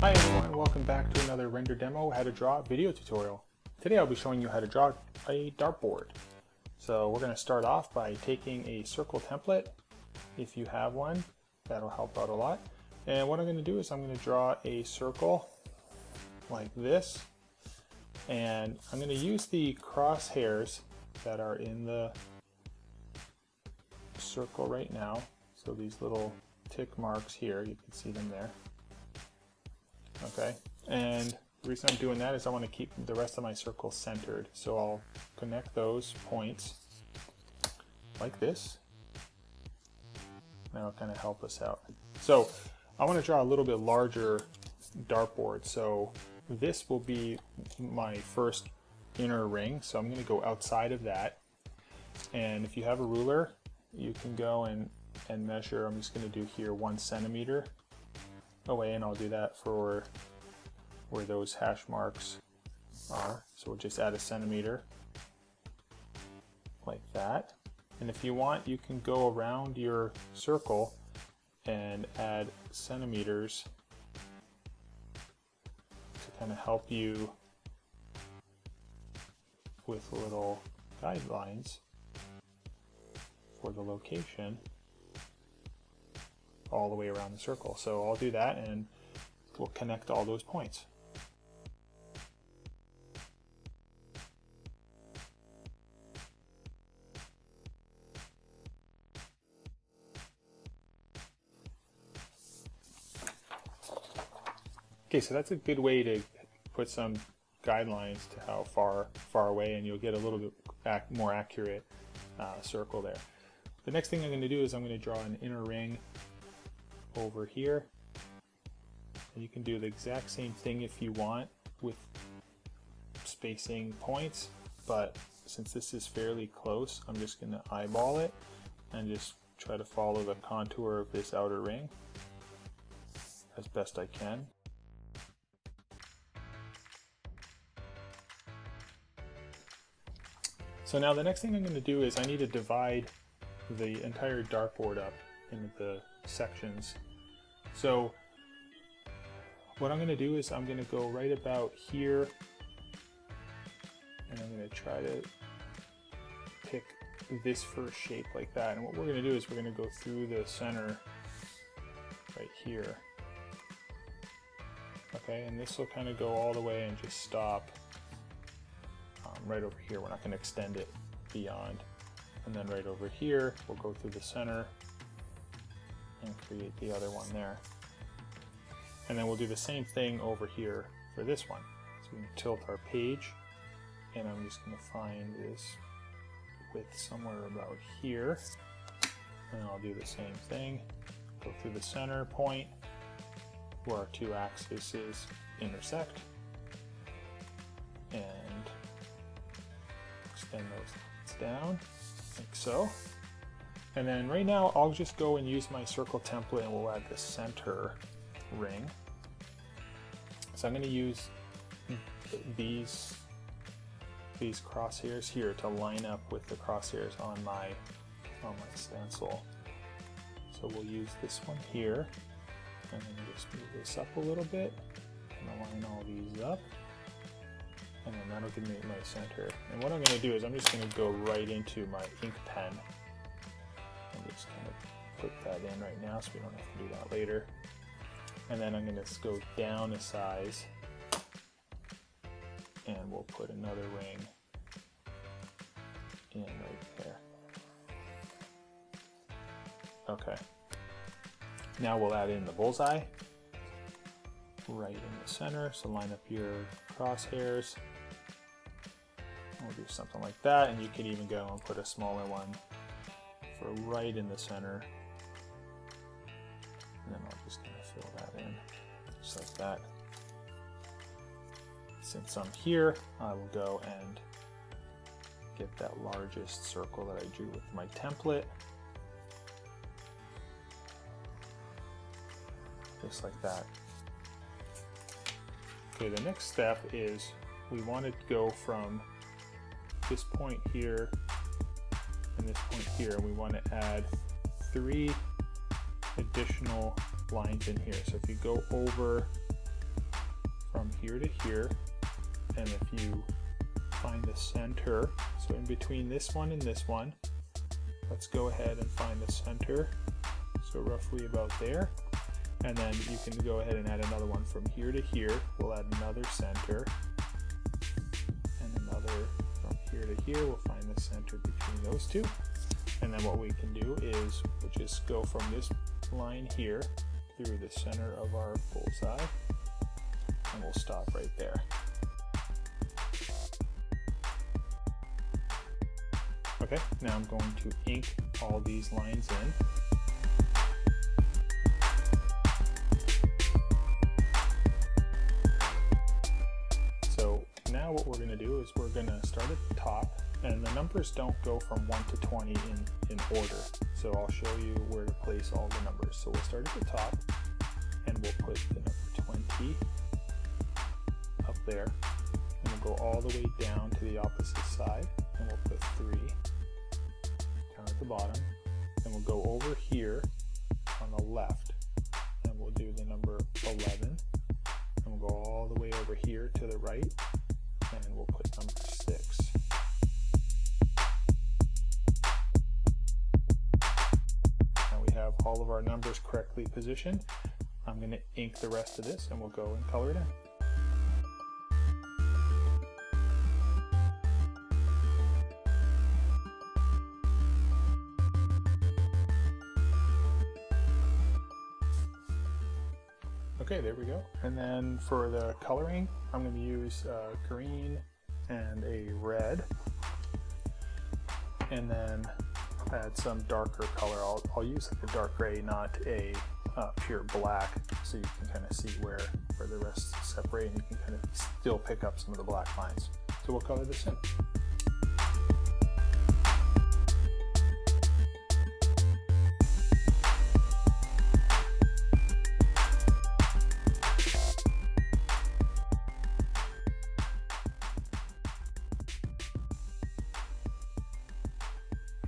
Hi everyone, welcome back to another render demo how to draw video tutorial. Today I'll be showing you how to draw a dartboard. So we're going to start off by taking a circle template. If you have one, that'll help out a lot. And what I'm going to do is I'm going to draw a circle like this. And I'm going to use the crosshairs that are in the circle right now. So these little tick marks here, you can see them there. Okay, and the reason I'm doing that is I want to keep the rest of my circle centered. So I'll connect those points like this. That'll kind of help us out. So I want to draw a little bit larger dartboard. So this will be my first inner ring. So I'm going to go outside of that. And if you have a ruler, you can go and, and measure. I'm just going to do here one centimeter Oh, away and I'll do that for where those hash marks are. So we'll just add a centimeter like that. And if you want, you can go around your circle and add centimeters to kind of help you with little guidelines for the location all the way around the circle. So I'll do that and we'll connect all those points. Okay, so that's a good way to put some guidelines to how far far away and you'll get a little bit ac more accurate uh, circle there. The next thing I'm going to do is I'm going to draw an inner ring over here. And you can do the exact same thing if you want with spacing points, but since this is fairly close, I'm just going to eyeball it and just try to follow the contour of this outer ring as best I can. So now the next thing I'm going to do is I need to divide the entire dartboard up into the sections. So what I'm going to do is I'm going to go right about here and I'm going to try to pick this first shape like that. And what we're going to do is we're going to go through the center right here. Okay, and this will kind of go all the way and just stop um, right over here. We're not going to extend it beyond. And then right over here, we'll go through the center and create the other one there. And then we'll do the same thing over here for this one. So we can tilt our page and I'm just going to find this width somewhere about here. And I'll do the same thing. Go through the center point where our two axes intersect and extend those down like so. And then right now I'll just go and use my circle template and we'll add the center ring. So I'm going to use these these crosshairs here to line up with the crosshairs on my on my stencil. So we'll use this one here and then just move this up a little bit and align all these up and then that'll give me my center. And what I'm going to do is I'm just going to go right into my ink pen just kind of put that in right now so we don't have to do that later. And then I'm going to go down a size and we'll put another ring in right there. Okay. Now we'll add in the bullseye right in the center. So line up your crosshairs. We'll do something like that, and you could even go and put a smaller one for right in the center. And then I'm just gonna fill that in, just like that. Since I'm here, I will go and get that largest circle that I drew with my template. Just like that. Okay, the next step is we want to go from this point here and this point here, and we want to add three additional lines in here. So if you go over from here to here. And if you find the center, so in between this one and this one, let's go ahead and find the center. So roughly about there. And then you can go ahead and add another one from here to here. We'll add another center. And another from here to here. We'll find the center those two. And then what we can do is we'll just go from this line here through the center of our bullseye. And we'll stop right there. Okay, now I'm going to ink all these lines in. Going to start at the top and the numbers don't go from 1 to 20 in, in order. So I'll show you where to place all the numbers. So we'll start at the top and we'll put the number 20 up there and we'll go all the way down to the opposite side and we'll put 3 down at the bottom and we'll go over here on the left and we'll do the number 11 and we'll go all the way over here to the right and we'll put number all of our numbers correctly positioned I'm going to ink the rest of this and we'll go and color it in Okay, there we go. And then for the coloring, I'm going to use uh, green and a red. And then add some darker color. I'll, I'll use like a dark gray, not a uh, pure black, so you can kind of see where, where the rest separate and you can kind of still pick up some of the black lines. So we'll color this in.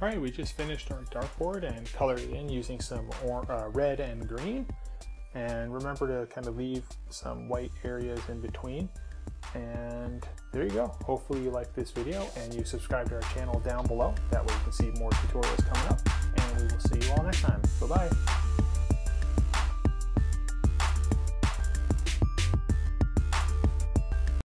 All right, we just finished our dartboard and colored it in using some or, uh, red and green. And remember to kind of leave some white areas in between. And there you go. Hopefully you like this video and you subscribe to our channel down below. That way you can see more tutorials coming up. And we will see you all next time. Bye-bye.